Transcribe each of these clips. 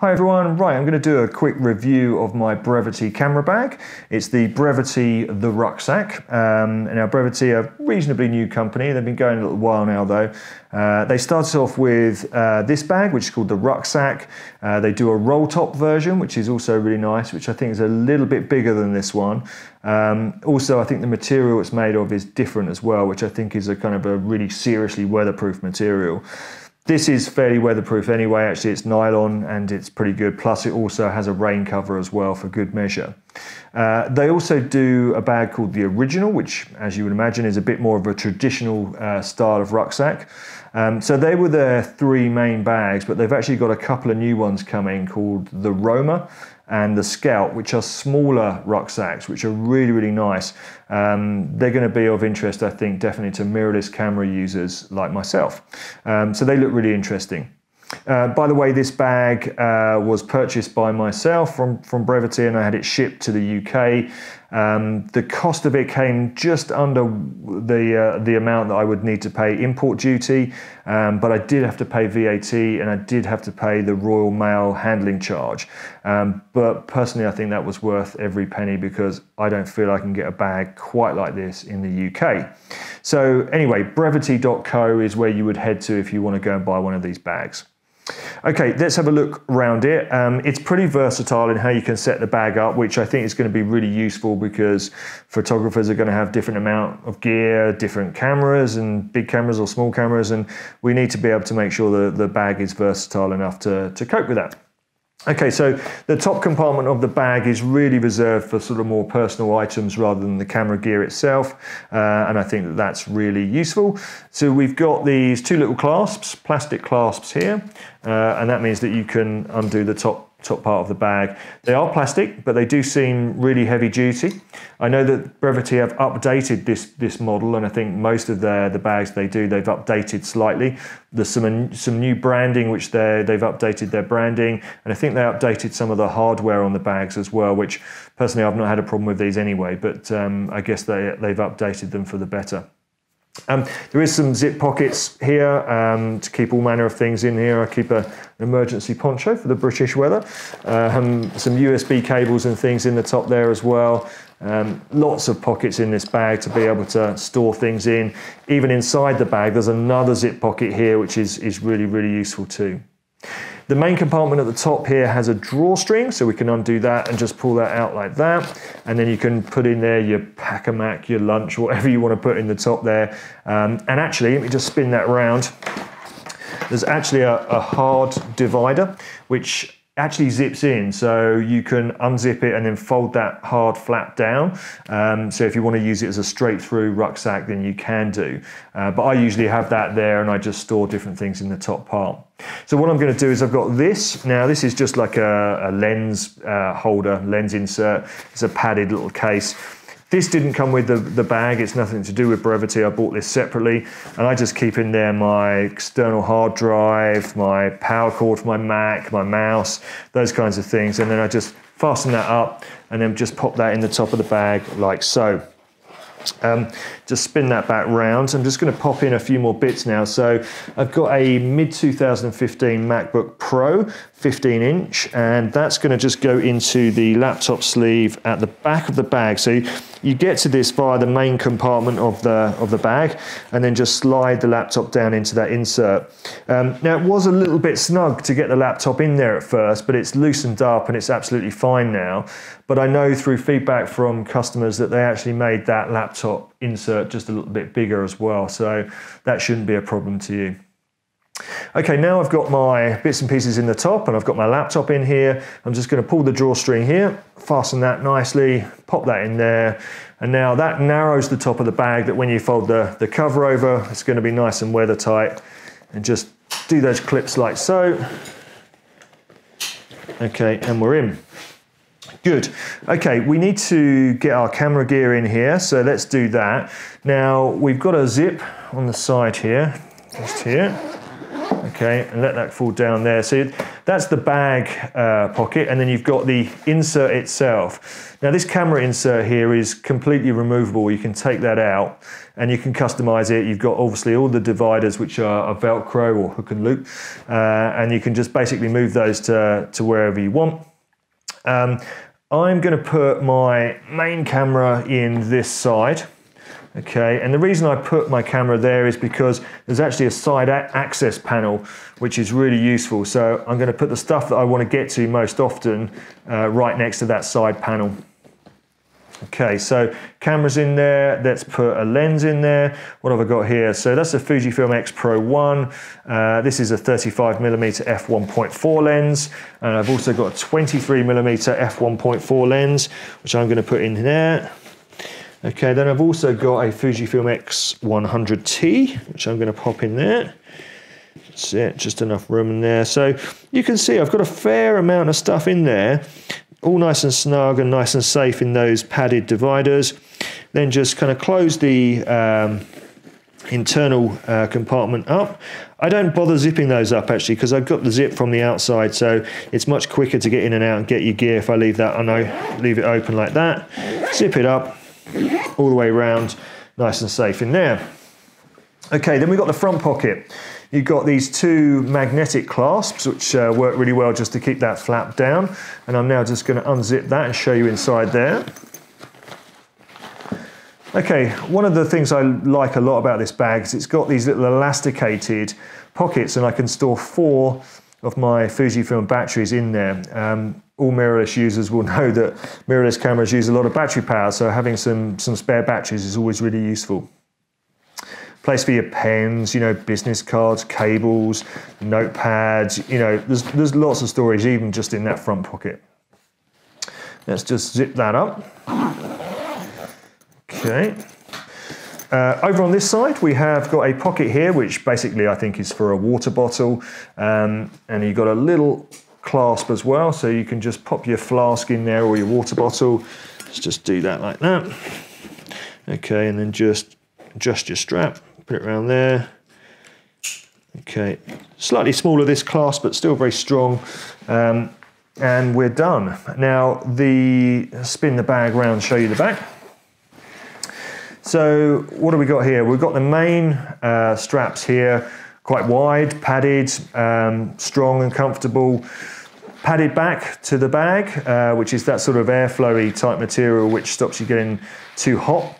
Hi everyone, right, I'm going to do a quick review of my Brevitē camera bag. It's the Brevitē The Rucksack. Um, now Brevitē are a reasonably new company, they've been going a little while now though. Uh, they started off with uh, this bag, which is called the Rucksack. Uh, they do a roll top version, which is also really nice, which I think is a little bit bigger than this one. Um, also, I think the material it's made of is different as well, which I think is a kind of a really seriously weatherproof material. This is fairly weatherproof anyway, actually it's nylon and it's pretty good. Plus it also has a rain cover as well for good measure. Uh, they also do a bag called the Original, which as you would imagine is a bit more of a traditional uh, style of rucksack. Um, so they were their three main bags, but they've actually got a couple of new ones coming called the Roma and the Scout, which are smaller rucksacks, which are really, really nice. Um, they're going to be of interest, I think, definitely to mirrorless camera users like myself. Um, so they look really interesting. Uh, by the way, this bag uh, was purchased by myself from, from Brevitē and I had it shipped to the UK. Um, the cost of it came just under the, uh, the amount that I would need to pay import duty, um, but I did have to pay VAT and I did have to pay the Royal Mail handling charge. Um, but personally, I think that was worth every penny because I don't feel I can get a bag quite like this in the UK. So anyway, brevity.co is where you would head to if you want to go and buy one of these bags. Okay, let's have a look around it. Um, it's pretty versatile in how you can set the bag up, which I think is going to be really useful because photographers are going to have different amount of gear, different cameras and big cameras or small cameras, and we need to be able to make sure that the bag is versatile enough to, to cope with that. Okay, so the top compartment of the bag is really reserved for sort of more personal items rather than the camera gear itself, uh, and I think that that's really useful. So we've got these two little clasps, plastic clasps here, uh, and that means that you can undo the top top part of the bag. They are plastic, but they do seem really heavy duty. I know that Brevitē have updated this this model, and I think most of their the bags they do they've updated slightly. There's some some new branding which they they've updated their branding, and I think they updated some of the hardware on the bags as well. Which personally I've not had a problem with these anyway, but um, I guess they they've updated them for the better. Um, there is some zip pockets here um, to keep all manner of things in here. I keep a, an emergency poncho for the British weather. Um, some USB cables and things in the top there as well. Um, lots of pockets in this bag to be able to store things in. Even inside the bag, there's another zip pocket here, which is, is really, really useful too. The main compartment at the top here has a drawstring, so we can undo that and just pull that out like that. And then you can put in there your pack-a-mac, your lunch, whatever you want to put in the top there. Um, and actually, let me just spin that around. There's actually a, a hard divider, which actually zips in so you can unzip it and then fold that hard flap down. Um, so if you want to use it as a straight through rucksack then you can do. Uh, but I usually have that there and I just store different things in the top part. So what I'm going to do is I've got this. Now this is just like a, a lens uh, holder lens insert. It's a padded little case this didn't come with the, the bag, it's nothing to do with Brevitē. I bought this separately and I just keep in there my external hard drive, my power cord for my Mac, my mouse, those kinds of things. And then I just fasten that up and then just pop that in the top of the bag like so. Um, just spin that back round. I'm just going to pop in a few more bits now. So I've got a mid 2015 MacBook Pro 15 inch and that's going to just go into the laptop sleeve at the back of the bag. So you get to this via the main compartment of the of the bag and then just slide the laptop down into that insert. Um, now it was a little bit snug to get the laptop in there at first, but it's loosened up and it's absolutely fine now. But I know through feedback from customers that they actually made that laptop insert just a little bit bigger as well. So that shouldn't be a problem to you. Okay, now I've got my bits and pieces in the top and I've got my laptop in here. I'm just going to pull the drawstring here, fasten that nicely, pop that in there. And now that narrows the top of the bag that when you fold the, the cover over, it's going to be nice and weather tight. And just do those clips like so. Okay, and we're in. Good. Okay, we need to get our camera gear in here, so let's do that. Now, we've got a zip on the side here, just here okay, and let that fall down there. So that's the bag uh, pocket, and then you've got the insert itself. Now this camera insert here is completely removable. You can take that out and you can customize it. You've got obviously all the dividers which are, Velcro or hook and loop, uh, and you can just basically move those to, to wherever you want. Um, I'm going to put my main camera in this side. Okay, and the reason I put my camera there is because there's actually a side access panel which is really useful. So I'm going to put the stuff that I want to get to most often uh, right next to that side panel. Okay, so cameras in there. Let's put a lens in there. What have I got here? So that's a Fujifilm X Pro 1. Uh, this is a 35mm f1.4 lens. And I've also got a 23mm f1.4 lens, which I'm going to put in there. Okay, then I've also got a Fujifilm X100T, which I'm going to pop in there. That's it, just enough room in there. So you can see I've got a fair amount of stuff in there all nice and snug and nice and safe in those padded dividers. Then just kind of close the um, internal uh, compartment up. I don't bother zipping those up actually because I've got the zip from the outside so it's much quicker to get in and out and get your gear if I leave that I leave it open like that. Zip it up all the way around, nice and safe in there. Okay, then we've got the front pocket. You've got these two magnetic clasps, which uh, work really well just to keep that flap down. And I'm now just going to unzip that and show you inside there. Okay, one of the things I like a lot about this bag is it's got these little elasticated pockets and I can store four of my Fujifilm batteries in there. Um, all mirrorless users will know that mirrorless cameras use a lot of battery power, so having some, some spare batteries is always really useful place for your pens, you know, business cards, cables, notepads, you know, there's, there's lots of storage even just in that front pocket. Let's just zip that up. Okay. Uh, over on this side, we have got a pocket here, which basically I think is for a water bottle. Um, and you've got a little clasp as well, so you can just pop your flask in there or your water bottle. Let's just do that like that. Okay, and then just adjust your strap. Put it around there. Okay, slightly smaller this class, but still very strong. Um, and we're done. Now, the spin the bag around, show you the back. So what do we got here? We've got the main uh, straps here, quite wide, padded, um, strong and comfortable. Padded back to the bag, uh, which is that sort of airflowy type material which stops you getting too hot.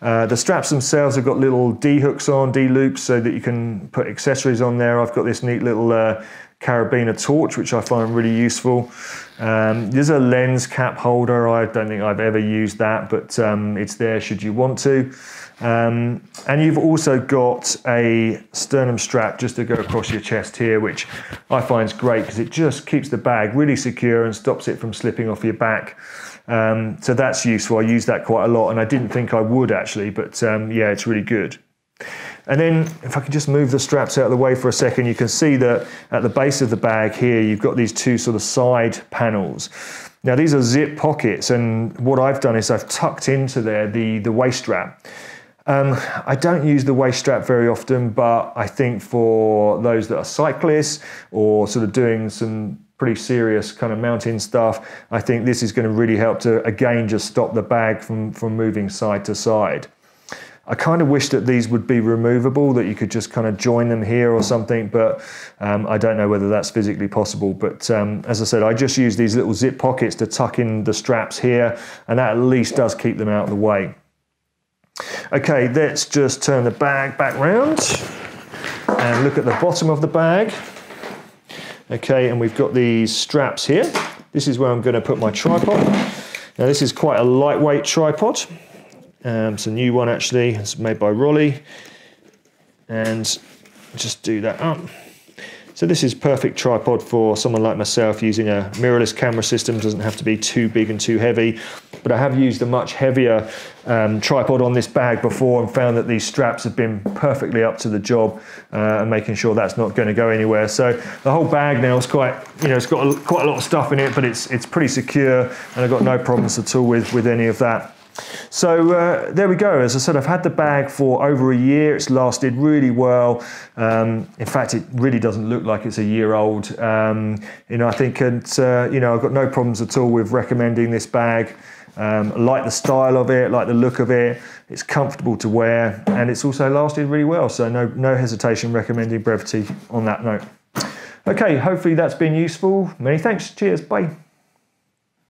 Uh, the straps themselves have got little D hooks on, D loops, so that you can put accessories on there. I've got this neat little uh, carabiner torch, which I find really useful. Um, there's a lens cap holder. I don't think I've ever used that, but um, it's there should you want to. Um, and you've also got a sternum strap just to go across your chest here, which I find is great because it just keeps the bag really secure and stops it from slipping off your back. Um, so that's useful. I use that quite a lot, and I didn't think I would actually, but um, yeah, it's really good. And then if I can just move the straps out of the way for a second, you can see that at the base of the bag here, you've got these two sort of side panels. Now these are zip pockets, and what I've done is I've tucked into there the, the waist strap. Um, I don't use the waist strap very often, but I think for those that are cyclists or sort of doing some pretty serious kind of mountain stuff, I think this is going to really help to, again, just stop the bag from, from moving side to side. I kind of wish that these would be removable, that you could just kind of join them here or something, but um, I don't know whether that's physically possible. But um, as I said, I just use these little zip pockets to tuck in the straps here, and that at least does keep them out of the way. Okay, let's just turn the bag back round and look at the bottom of the bag. Okay, and we've got these straps here. This is where I'm going to put my tripod. Now this is quite a lightweight tripod. Um, it's a new one actually, it's made by Rollei. And just do that up. So this is perfect tripod for someone like myself using a mirrorless camera system. Doesn't have to be too big and too heavy. But I have used a much heavier um, tripod on this bag before and found that these straps have been perfectly up to the job uh, and making sure that's not going to go anywhere. So the whole bag now is quite, you know, it's got a, quite a lot of stuff in it, but it's it's pretty secure and I've got no problems at all with, with any of that. So uh, there we go. As I said, I've had the bag for over a year. It's lasted really well. Um, in fact, it really doesn't look like it's a year old. Um, you know, I think, and uh, you know, I've got no problems at all with recommending this bag. Um, I like the style of it, like the look of it. It's comfortable to wear, and it's also lasted really well. So no, no hesitation recommending Brevitē on that note. Okay, hopefully that's been useful. Many thanks. Cheers. Bye.